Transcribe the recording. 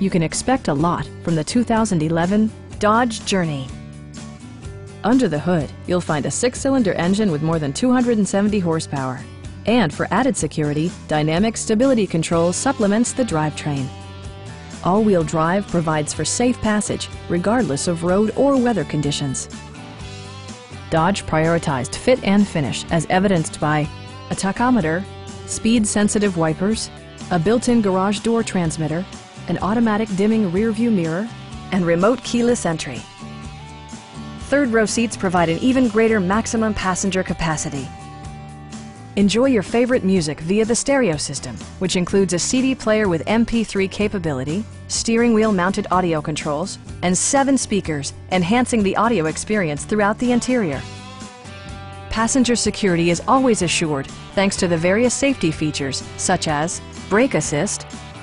You can expect a lot from the 2011 Dodge Journey. Under the hood, you'll find a six-cylinder engine with more than 270 horsepower. And for added security, Dynamic Stability Control supplements the drivetrain. All-wheel drive provides for safe passage, regardless of road or weather conditions. Dodge prioritized fit and finish as evidenced by a tachometer, speed-sensitive wipers, a built-in garage door transmitter, an automatic dimming rearview mirror, and remote keyless entry. Third row seats provide an even greater maximum passenger capacity. Enjoy your favorite music via the stereo system, which includes a CD player with MP3 capability, steering wheel mounted audio controls, and seven speakers, enhancing the audio experience throughout the interior. Passenger security is always assured thanks to the various safety features such as brake assist,